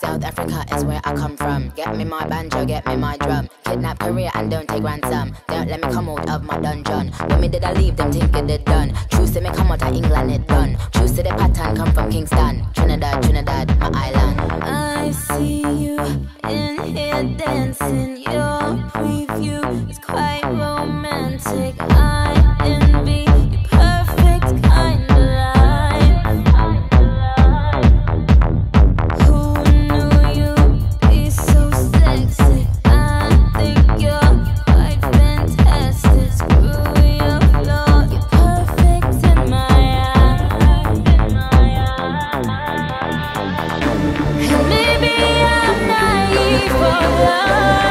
South Africa is where I come from. Get me my banjo, get me my drum. Kidnap Korea and don't take ransom. Don't let me come out of my dungeon. When me did I leave them, thinking it done. True, to me come out of England, it done. True, see the pattern come from Kingston. love.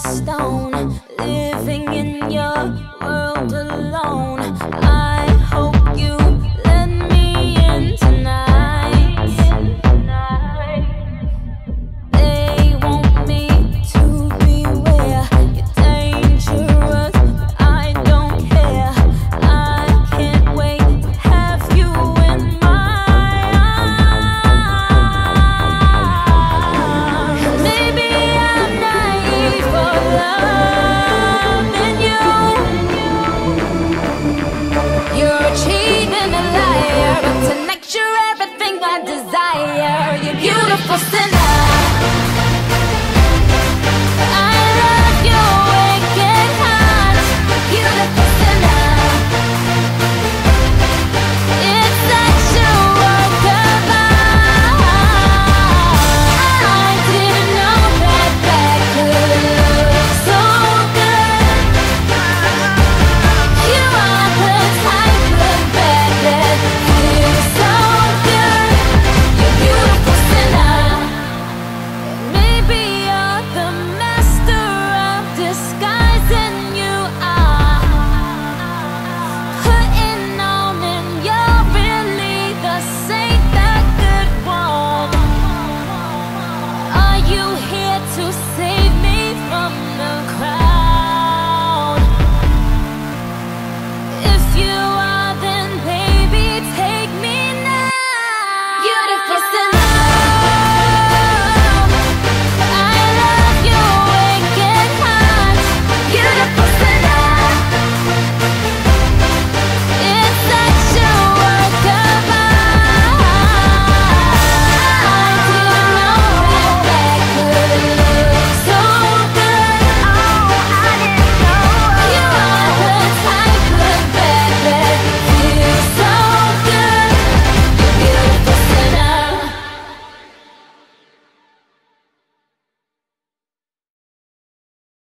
stone. people send